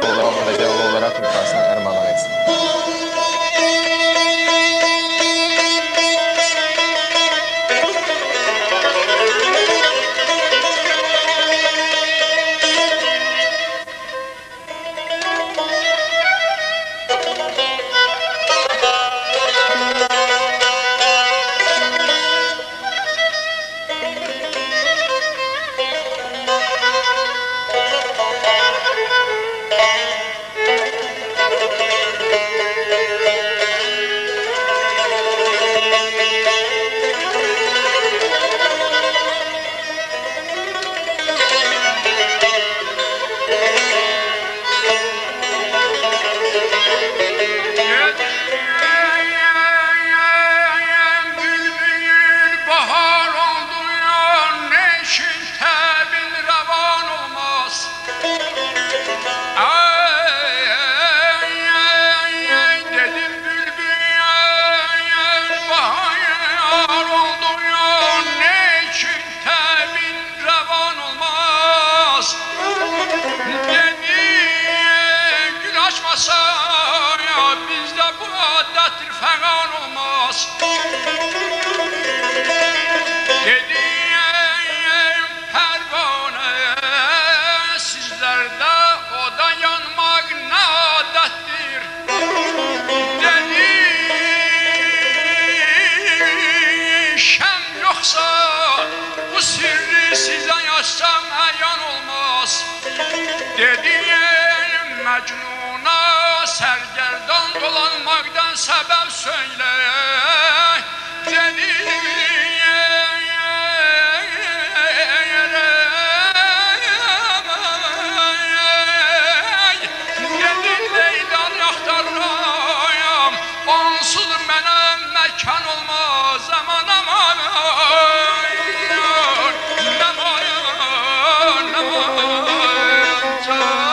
Programında devamlı olarak Mükasına Erman'a Dedi Mecnun'a sergerdan dolanmaktan sebep söyle. Dedi Rachel.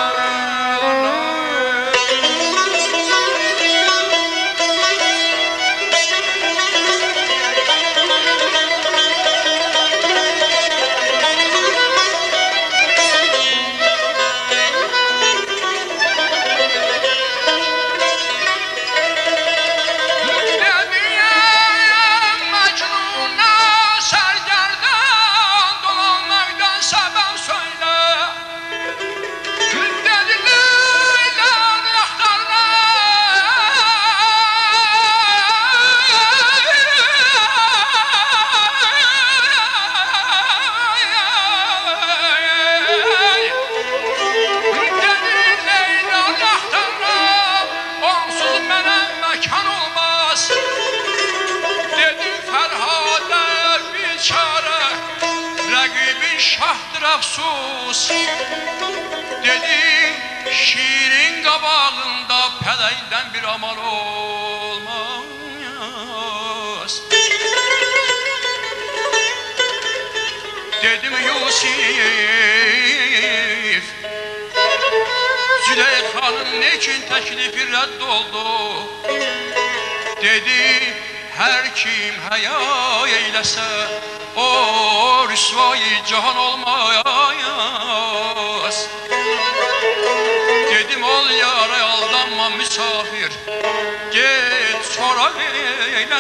Dedim şiirin qabağında Pədəydən bir amal olmaz. Dedim Yusif Züleyxanın ne için teklifi rədd oldu Dedi her kim həya eyləsə O rüsvayı cahan olmayaz Dedim ol yara aldanma misafir. Get sonra eyle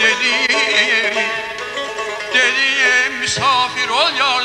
Dedi Dedi misafir ol yar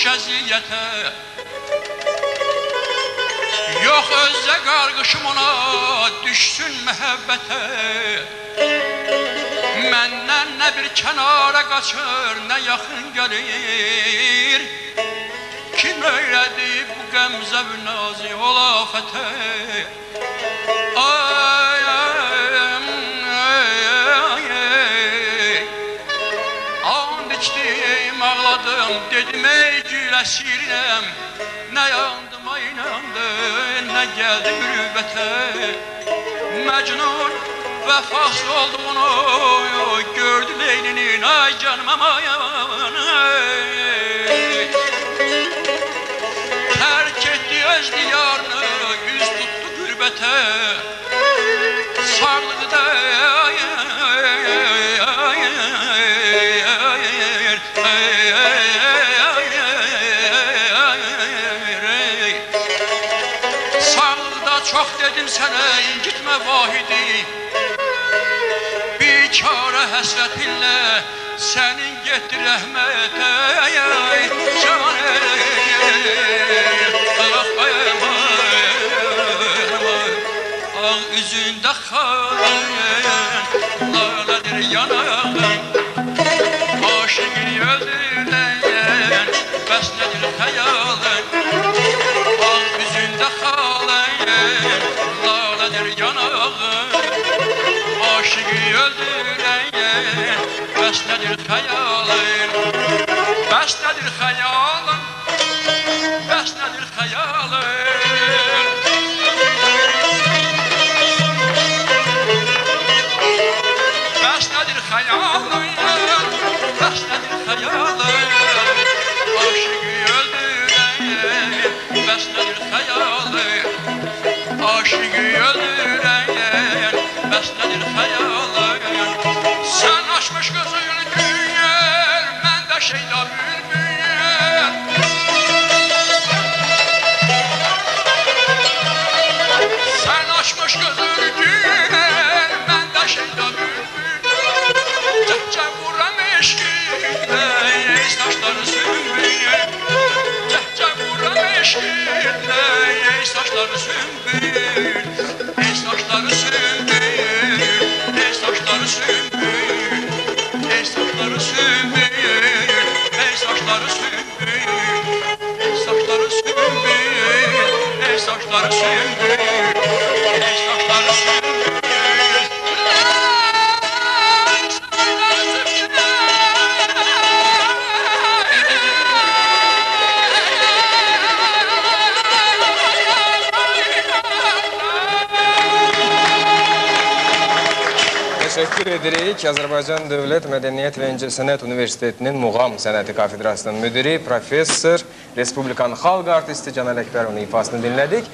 düşmüş əziyyətə Yox özə qarqışım ona düşsün məhəbbətə Məndən nə bir kənara qaçır, nə yaxın gəlir Kim öyrədi bu qəmzə bir nazi ola fətə Ay, ay, ay, ay, ay And içdim, ağladım, dedim ey gül esirem Ne yandım aynandım ne geldi mürüvvete Mecnun vefasız olduğunu gördü Leyli'nin ay canım aman ey. Terk etti öz diyarını yüz tuttu gürbete Sarlığı da dedim sana incitme vahidi. Bir çare həsrətinlə sənin getdi rəhmətə ay can Ağ üzündə xalın Bestedir hayalin Bestedir hayalin Bestedir hayalin Bestedir hayalin Bestedir hayalin Aşığı öldüren Bestedir hayalin Aşığı öldüren Bestedir hayalin Şeyda bülbül Sen açmış gözürgüne Ben de Şeyda bülbül Cehce vuran eşkine Yeğiz taşları sümbüye Cehce vuran eşkine Yeğiz taşları Teşekkür edirik. Azərbaycan Dövlət Mədəniyyət və İncəsənət Universitetinin Muğam Sənəti Kafedrasının müdiri, professor, Respublikanın xalq artisti Canəl Əkbərovun ifasını dinlədik.